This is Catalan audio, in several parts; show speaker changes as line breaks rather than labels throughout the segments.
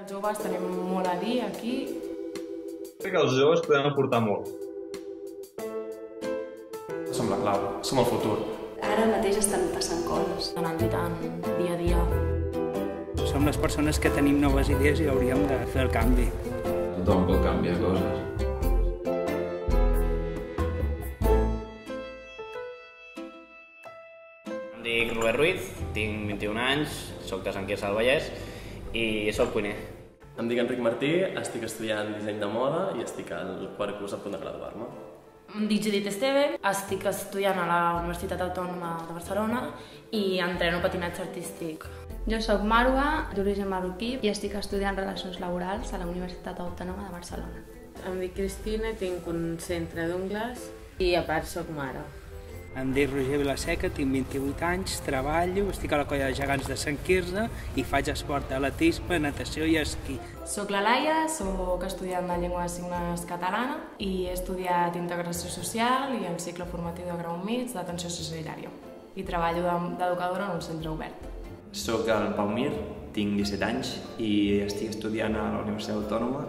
Els joves tenim molt a dir aquí.
Crec que els joves podem aportar molt.
Som la clau, som el futur.
Ara mateix estan passant coses.
Anant lluitant dia a dia.
Som les persones que tenim noves idees i hauríem de fer el canvi.
Tothom pot canviar coses.
Em dic Robert Ruiz, tinc 21 anys, sóc de Sant Quirze del Vallès i sóc cuiner.
Em dic Enric Martí, estic estudiant disseny de moda i estic al quart curs a punt de graduar-me.
Em dic Judit Esteve, estic estudiant a la Universitat Autònoma de Barcelona i entreno patinatge artístic.
Jo sóc Marwa, d'origen marroquí, i estic estudiant Relacions Laborals a la Universitat Autònoma de Barcelona.
Em dic Cristina, tinc un centre d'ungles i a part sóc mare.
Em dic Roger Vilaseca, tinc 28 anys, treballo, estic a la colla de gegants de Sant Quirze i faig esport d'atletisme, natació i esquí.
Soc la Laia, sóc estudiant de llengua de signes catalana i he estudiat integració social i el cicle formatiu de grau mig d'atenció sociolària i treballo d'educadora en un centre obert.
Soc el Pau Mir, tinc 17 anys i estic estudiant a la Universitat Autònoma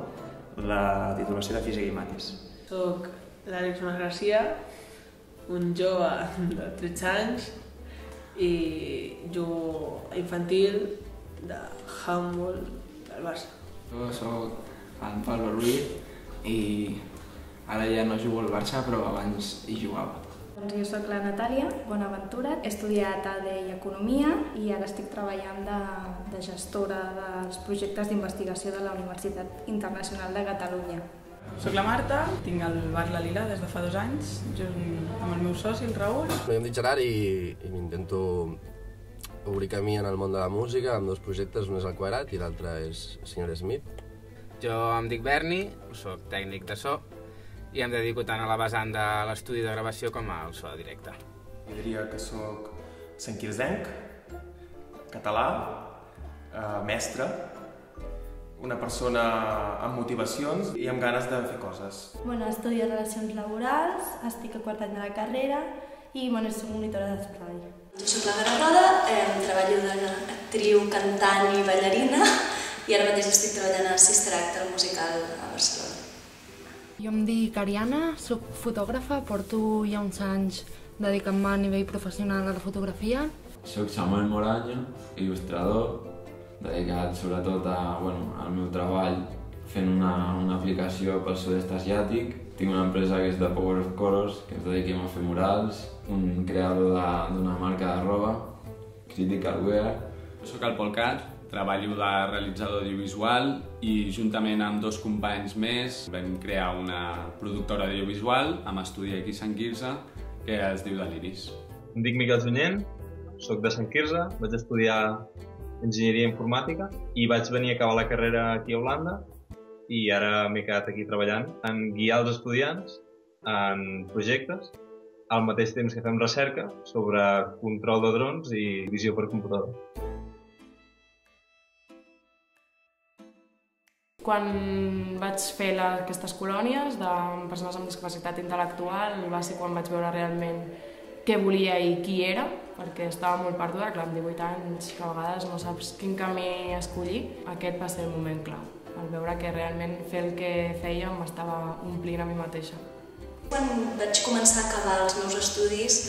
la titulació de Física i Matis.
Soc l'Àlex Masgracia, un jove de 13 anys i jugo a infantil de handball del Barça.
Jo sóc en Pablo Ruiz i ara ja no jugo al Barça però abans hi jugava.
Doncs jo sóc la Natàlia Bonaventura, he estudiat AD i Economia i ara estic treballant de, de gestora dels projectes d'investigació de la Universitat Internacional de Catalunya.
Soc la Marta, tinc el bar La Lila des de fa dos anys, junt amb el meu soci, el Raül.
Jo em dic Gerard i, i m'intento obrir camí en el món de la música amb dos projectes, un és el Quadrat i l'altre és Sr. Smith.
Jo em dic Berni, sóc tècnic de so i em dedico tant a la vessant de l'estudi de gravació com al so directe.
Jo diria que sóc sanquirzenc, català, eh, mestre, una persona amb motivacions i amb ganes de fer coses.
Bueno, estudio Relacions Laborals, estic a quart any de la carrera i bueno, soc monitora d'esplai.
Jo soc la Gara Roda, eh, treballo d'actriu, cantant i ballarina i ara mateix estic treballant a Sister Act, el musical a Barcelona.
Jo em dic Ariana, sóc fotògrafa, porto ja uns anys dedicant-me a nivell professional a la fotografia.
Soc Samuel Moraño, il·lustrador, dedicat sobretot a, bueno, al meu treball fent una, una aplicació pel sud-est asiàtic. Tinc una empresa que és de Power of Colors, que ens dediquem a fer murals, un creador d'una marca de roba, Critical Wear.
Soc el Pol Cat, treballo de realitzador audiovisual i juntament amb dos companys més vam crear una productora audiovisual amb estudi aquí a Sant Quirze que es diu Deliris.
Em dic Miquel Junyent, sóc de Sant Quirze, vaig estudiar enginyeria informàtica i vaig venir a acabar la carrera aquí a Holanda i ara m'he quedat aquí treballant en guiar els estudiants en projectes al mateix temps que fem recerca sobre control de drons i visió per computador.
Quan vaig fer la, aquestes colònies de persones amb discapacitat intel·lectual va ser quan vaig veure realment què volia i qui era, perquè estava molt perduda, clar, amb 18 anys que a vegades no saps quin camí escollir. Aquest va ser el moment clau, el veure que realment fer el que feia m'estava omplint a mi mateixa.
Quan vaig començar a acabar els meus estudis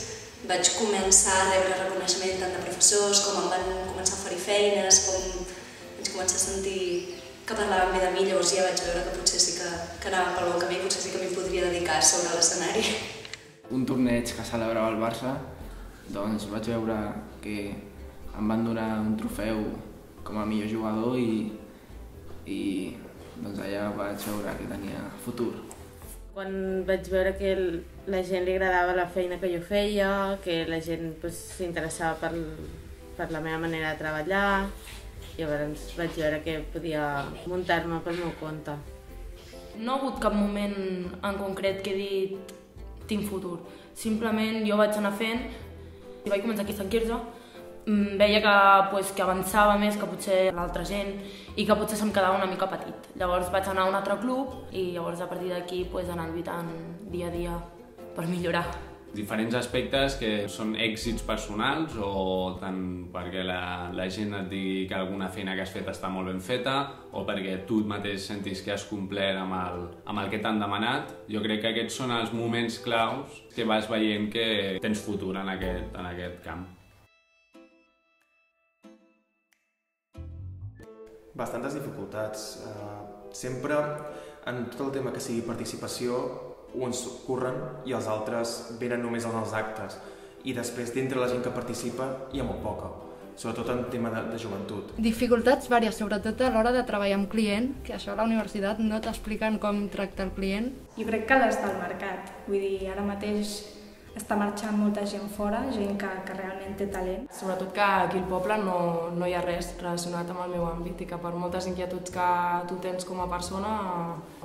vaig començar a rebre reconeixement tant de professors com em van començar a oferir feines, com vaig començar a sentir que parlaven bé de mi, llavors ja vaig veure que potser sí que, que anava pel bon camí, potser sí que m'hi podria dedicar sobre l'escenari.
Un torneig que celebrava el Barça, doncs vaig veure que em van donar un trofeu com a millor jugador i, i doncs allà vaig veure que tenia futur.
Quan vaig veure que la gent li agradava la feina que jo feia, que la gent s'interessava per, per la meva manera de treballar, llavors vaig veure que podia muntar-me pel meu compte.
No ha hagut cap moment en concret que he dit tinc futur. Simplement jo vaig anar fent, vaig començar aquí a Sant Quirze, veia que, pues, que avançava més que potser l'altra gent i que potser se'm quedava una mica petit. Llavors vaig anar a un altre club i llavors a partir d'aquí pues, anar lluitant dia a dia per millorar.
Diferents aspectes que són èxits personals o tant perquè la, la gent et digui que alguna feina que has fet està molt ben feta o perquè tu mateix sentis que has complert amb el, amb el que t'han demanat. Jo crec que aquests són els moments claus que vas veient que tens futur en aquest, en aquest camp.
Bastantes dificultats. Uh, sempre en tot el tema que sigui participació uns curren i els altres venen només en els actes i després d'entre la gent que participa hi ha molt poca sobretot en tema de, de joventut.
Dificultats vàries, sobretot a l'hora de treballar amb client, que això a la universitat no t'expliquen com tractar el client.
Jo crec que les del mercat, vull dir, ara mateix està marxant molta gent fora, gent que, que realment té talent.
Sobretot que aquí al poble no, no hi ha res relacionat amb el meu àmbit i que per moltes inquietuds que tu tens com a persona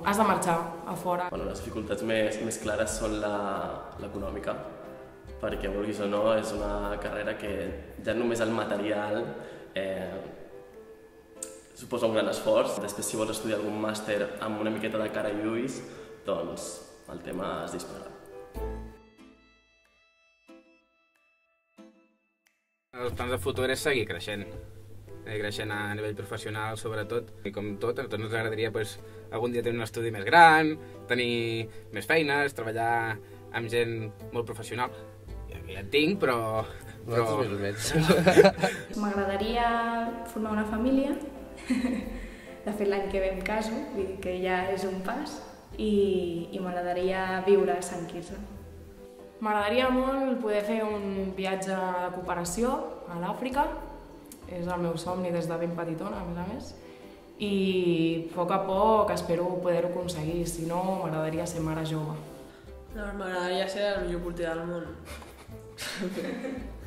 has de marxar a fora.
Bueno, les dificultats més, més clares són l'econòmica, perquè vulguis o no és una carrera que ja només el material eh, suposa un gran esforç. Després si vols estudiar algun màster amb una miqueta de cara i ulls, doncs el tema es dispara.
Els plans de futur és seguir creixent, seguir creixent a nivell professional sobretot. I com tot, a tots ens agradaria pues, algun dia tenir un estudi més gran, tenir més feines, treballar amb gent molt professional. Ja, ja en tinc, però... però...
Nosaltres més o menys.
M'agradaria formar una família. De fet, l'any que ve em caso, vull dir que ja és un pas. I, i m'agradaria viure a Sant Quirze.
M'agradaria molt poder fer un viatge de cooperació a l'Àfrica, és el meu somni des de ben petitona, a més a més, i a poc a poc espero poder-ho aconseguir, si no m'agradaria ser mare jove.
No, m'agradaria ser el millor porter del món.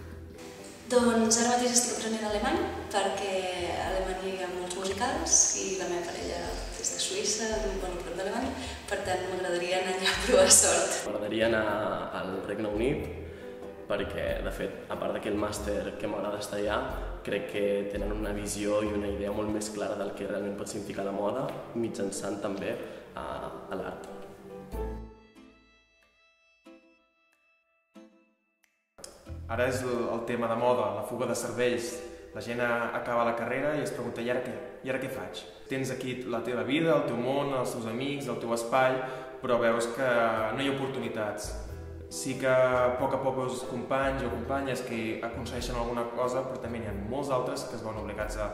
doncs ara mateix estic aprenent alemany perquè a Alemanya hi ha molts musicals i la meva parella és de Suïssa, bueno, prop d'Alemanya, per tant m'agradaria anar allà a provar sort.
M'agradaria anar al Regne Unit perquè, de fet, a part d'aquell màster que m'agrada estar allà, crec que tenen una visió i una idea molt més clara del que realment pot significar la moda, mitjançant també a, a l'art.
Ara és el, el tema de moda, la fuga de cervells. La gent acaba la carrera i es pregunta, i ara què? I ara què faig? Tens aquí la teva vida, el teu món, els teus amics, el teu espai, però veus que no hi ha oportunitats. Sí que a poc a poc veus companys o companyes que aconsegueixen alguna cosa, però també n'hi ha molts altres que es veuen obligats a,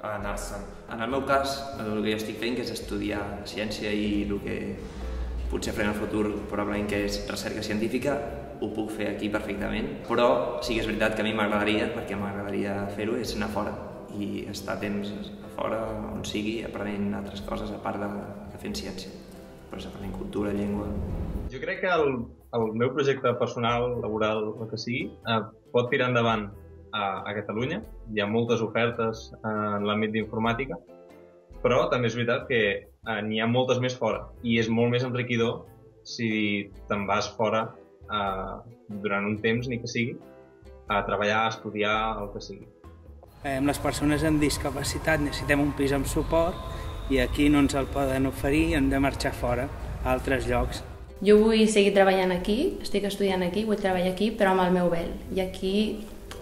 a anar-se'n.
En el meu cas, el que jo estic fent que és estudiar ciència i el que potser faré en el futur probablement que és recerca científica, ho puc fer aquí perfectament, però sí que és veritat que a mi m'agradaria, perquè m'agradaria fer-ho, és anar fora i estar temps a fora, on sigui, aprenent altres coses a part de, de fent ciència. Però és aprenent cultura, llengua...
Jo crec que el, el meu projecte personal, laboral, el que sigui, eh, pot tirar endavant a, a Catalunya. Hi ha moltes ofertes eh, en l'àmbit d'informàtica, però també és veritat que eh, n'hi ha moltes més fora i és molt més enriquidor si te'n vas fora eh, durant un temps, ni que sigui, a treballar, a estudiar, el que sigui.
Eh, amb les persones amb discapacitat necessitem un pis amb suport i aquí no ens el poden oferir i hem de marxar fora, a altres llocs.
Jo vull seguir treballant aquí, estic estudiant aquí, vull treballar aquí, però amb el meu vel. I aquí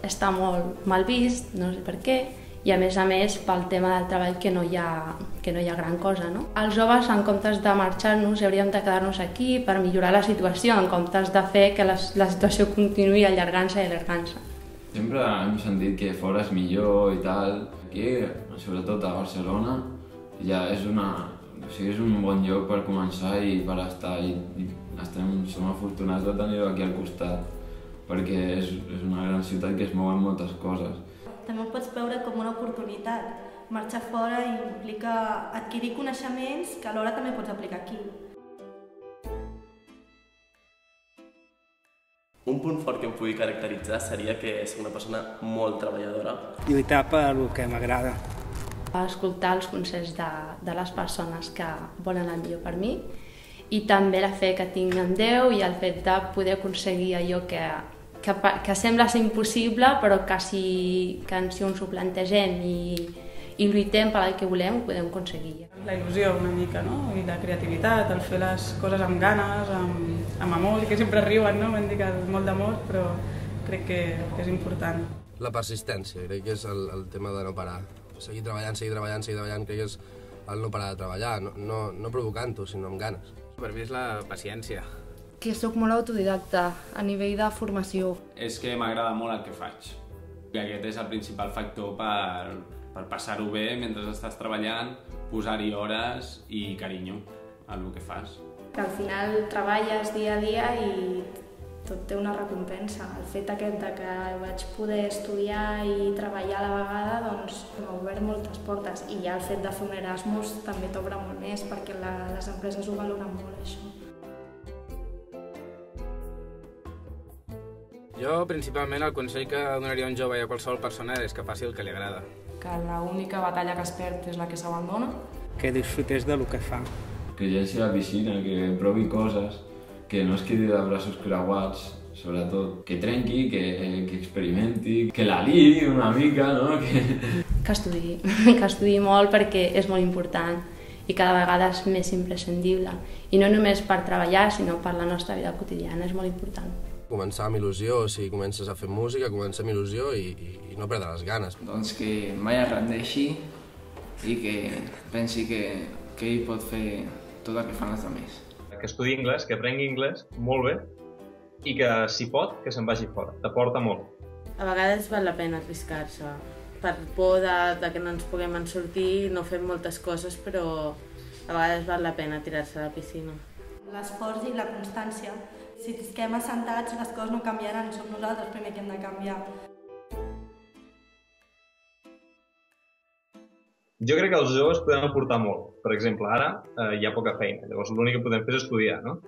està molt mal vist, no sé per què, i a més a més pel tema del treball que no hi ha, que no hi ha gran cosa. No? Els joves, en comptes de marxar-nos, hauríem de quedar-nos aquí per millorar la situació, en comptes de fer que la, la situació continuï allargant-se i allargant-se.
Sempre hem sentit que fora és millor i tal. Aquí, sobretot a Barcelona, ja és una... O sigui, és un bon lloc per començar i per estar i, i estem, som afortunats de tenir-ho aquí al costat perquè és, és una gran ciutat que es mouen moltes coses
també ho pots veure com una oportunitat. Marxar fora implica adquirir coneixements que alhora també pots aplicar aquí.
Un punt fort que em pugui caracteritzar seria que és una persona molt treballadora.
Lluitar per el que m'agrada.
Escoltar els consells de, de les persones que volen el millor per mi i també la fe que tinc en Déu i el fet de poder aconseguir allò que, que, que sembla ser impossible però que si, que si ens ho plantegem i, i lluitem per al que volem, ho podem aconseguir.
La il·lusió una mica, no? I la creativitat, el fer les coses amb ganes, amb, amb amor, i que sempre riuen, no? Vam dir que molt d'amor, però crec que, que és important.
La persistència, crec que és el, el tema de no parar. Seguir treballant, seguir treballant, seguir treballant, crec que és el no parar de treballar, no, no, no provocant-ho, sinó amb ganes.
Per mi és la paciència.
Que sóc molt autodidacta a nivell de formació.
És que m'agrada molt el que faig. I aquest és el principal factor per, per passar-ho bé mentre estàs treballant, posar-hi hores i carinyo a el que fas.
Que al final treballes dia a dia i tot té una recompensa. El fet aquest de que vaig poder estudiar i treballar a la vegada doncs, m'ha obert moltes portes i ja el fet de fer un Erasmus també t'obre molt més perquè la, les empreses ho valoren molt, això.
Jo, principalment, el consell que donaria a un jove i a qualsevol persona és que faci el que li agrada.
Que l'única batalla que es perd és la que s'abandona.
Que disfrutés del que fa.
Que llegeixi a la piscina, que provi coses, que no es quedi de braços creuats, sobretot que trenqui, que, que experimenti, que la liï una mica, no? Que...
Que estudi, que estudi molt perquè és molt important i cada vegada és més imprescindible. I no només per treballar, sinó per la nostra vida quotidiana, és molt important
començar amb il·lusió, si comences a fer música, comença amb il·lusió i, i, i no perdre les ganes.
Doncs que mai es rendeixi i que pensi que, que ell pot fer tot el que fan els altres.
Que estudi anglès, que aprengui anglès molt bé i que, si pot, que se'n vagi fora. T'aporta molt.
A vegades val la pena arriscar-se. Per por de, de que no ens puguem en sortir, no fem moltes coses, però a vegades val la pena tirar-se a la piscina.
L'esforç i la constància si quedem assentats les coses no canviaran, som nosaltres primer que hem de canviar.
Jo crec que els joves podem aportar molt. Per exemple, ara eh, hi ha poca feina, llavors l'únic que podem fer és estudiar, no?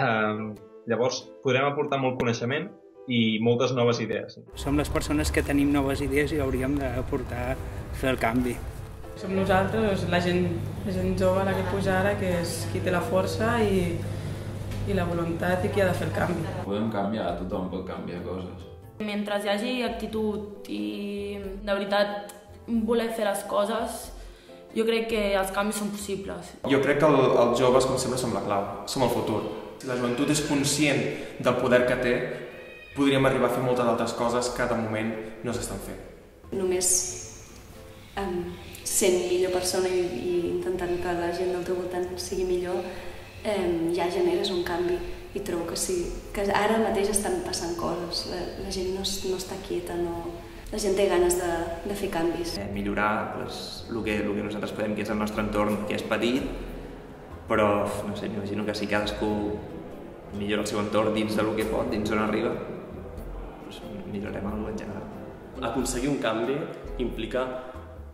Eh, llavors podrem aportar molt coneixement i moltes noves idees.
Som les persones que tenim noves idees i hauríem d'aportar fer el canvi.
Som nosaltres, la gent, la gent jove, la que puja ara, que és qui té la força i, i la voluntat i qui ha de fer el canvi.
Podem canviar, tothom pot canviar coses.
Mentre hi hagi actitud i de veritat voler fer les coses, jo crec que els canvis són possibles.
Jo crec que el, els joves, com sempre, som la clau, som el futur. Si la joventut és conscient del poder que té, podríem arribar a fer moltes altres coses que de moment no s'estan fent.
Només um, sent millor persona i, i intentant que la gent del teu voltant sigui millor, um, ja generes un canvi i trobo que sí, que ara mateix estan passant coses, la, la gent no, no està quieta, no, la gent té ganes de, de fer canvis.
Eh, millorar pues, el, que, el que nosaltres podem, que és el nostre entorn, que és petit, però no sé, m'imagino que si cadascú millora el seu entorn dins del que pot, dins on arriba, pues, millorarem alguna en general.
Aconseguir un canvi implica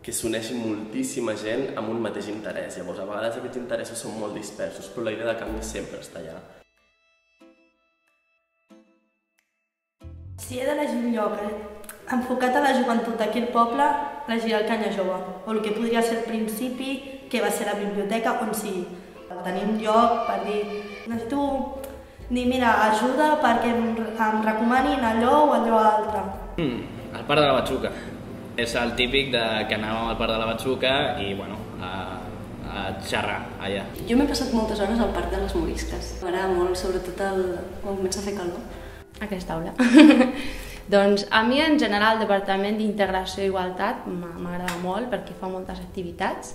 que s'uneixi moltíssima gent amb un mateix interès. Llavors, a vegades aquests interessos són molt dispersos, però la idea de canvi sempre està allà.
Si he d'elegir un lloc eh, enfocat a la joventut d'aquell poble, elegiré el Canya Jove, o el que podria ser al principi, que va ser la biblioteca, on sigui. Tenir un lloc per dir, necessito dir, mira, ajuda perquè em, em recomanin allò o allò altre.
Mm, el parc de la Batxuca. És el típic de que anàvem al parc de la Batxuca i, bueno, a, a xerrar allà.
Jo m'he passat moltes hores al parc de les Morisques. M'agrada molt, sobretot el... quan comença a fer calor.
Aquesta aula. doncs a mi en general el Departament d'Integració i Igualtat m'agrada molt perquè fa moltes activitats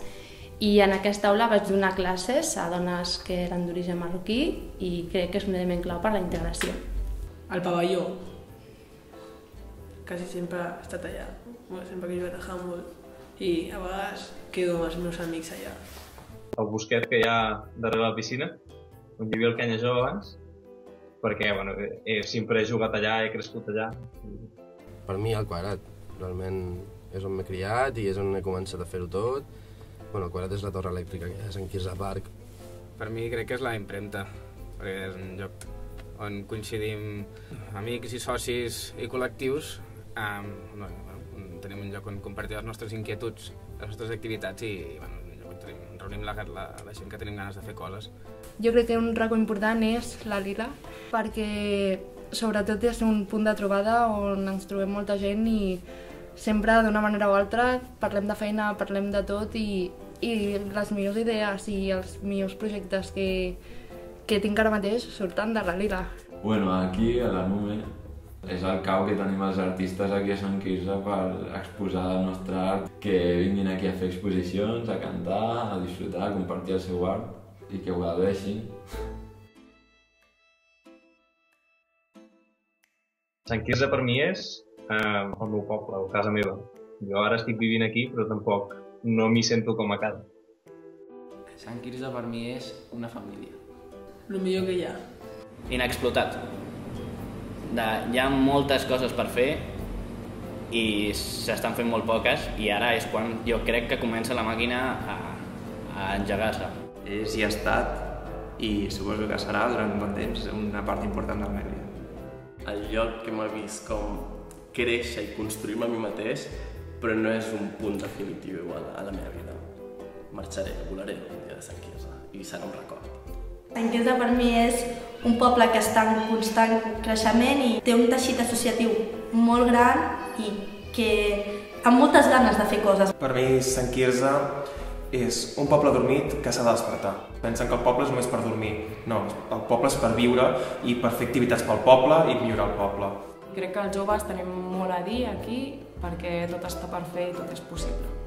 i en aquesta aula vaig donar classes a dones que eren d'origen marroquí i crec que és un element clau per la integració.
El pavelló. Quasi sempre ha estat allà. Bueno, sempre que he jugat a handball. I a vegades quedo amb els meus amics allà.
El bosquet que hi ha darrere la piscina, on hi havia el canya jove abans, perquè bueno, he, sempre he jugat allà, he crescut allà.
Per mi el quadrat, realment és on m'he criat i és on he començat a fer-ho tot. Bueno, el quadrat és la torre elèctrica que és en Quirze Park.
Per mi crec que és la impremta, perquè és un lloc on coincidim amics i socis i col·lectius. Um, no, tenim un lloc on compartir les nostres inquietuds, les nostres activitats i bueno, un lloc on tenim, reunim la, la, la gent que tenim ganes de fer coses.
Jo crec que un racó important és la Lila, perquè sobretot és un punt de trobada on ens trobem molta gent i sempre d'una manera o altra parlem de feina, parlem de tot i, i les millors idees i els millors projectes que, que tinc ara mateix surten de Relila.
Bueno, aquí a la NUME és el cau que tenim els artistes aquí a Sant Quirze per exposar el nostre art, que vinguin aquí a fer exposicions, a cantar, a disfrutar, a compartir el seu art i que ho gaudeixin.
Sant Quirze per mi és eh, el meu poble, o casa meva. Jo ara estic vivint aquí, però tampoc no m'hi sento com a casa.
Sant Quirze per mi és una família.
El millor que hi ha.
Inexplotat. De, hi ha moltes coses per fer i s'estan fent molt poques i ara és quan jo crec que comença la màquina a, a engegar-se.
És i ha estat i suposo que serà durant un bon temps una part important de la meva vida.
El lloc que m'ha vist com créixer i construir-me a mi mateix, però no és un punt definitiu igual a la meva vida. Marxaré, volaré un dia de Sant Quirze i serà un record.
Sant Quirze per mi és un poble que està en constant creixement i té un teixit associatiu molt gran i que amb moltes ganes de fer coses.
Per mi Sant Quirze és un poble dormit que s'ha de despertar. Pensen que el poble és només per dormir. No, el poble és per viure i per fer activitats pel poble i millorar el poble.
Crec que els joves tenim molt a dir aquí perquè tot està per fer i tot és possible.